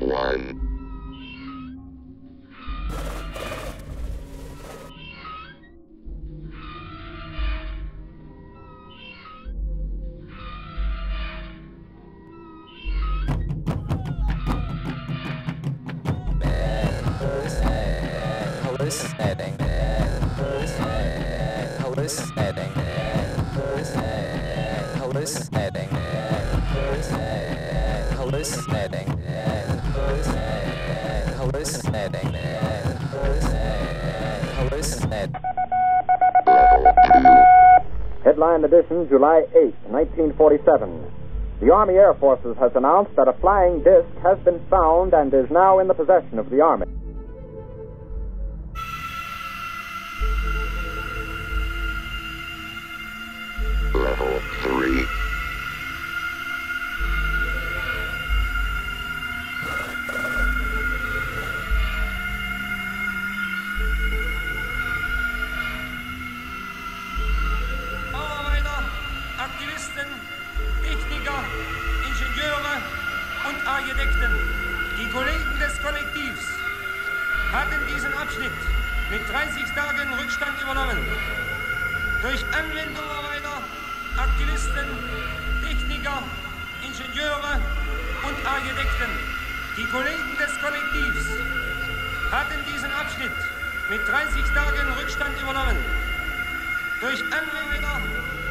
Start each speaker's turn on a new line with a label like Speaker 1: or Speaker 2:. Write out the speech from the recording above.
Speaker 1: one. Hallucinating. Hallucinating. Hallucinating. Hallucinating. Hallucinating hallucinating, hallucinating.
Speaker 2: Headline edition, July 8, 1947. The Army Air Forces has announced that a flying disc has been found and is now in the possession of the Army.
Speaker 3: Aktivisten, Techniker, Ingenieure und Architekten, die Kollegen des Kollektivs, hatten diesen Abschnitt mit 30 Tagen Rückstand übernommen. Durch Anwendung Aktivisten, Techniker, Ingenieure und Architekten, die Kollegen des Kollektivs, hatten diesen Abschnitt mit 30 Tagen Rückstand übernommen. Durch Aktivisten,